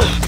Ugh!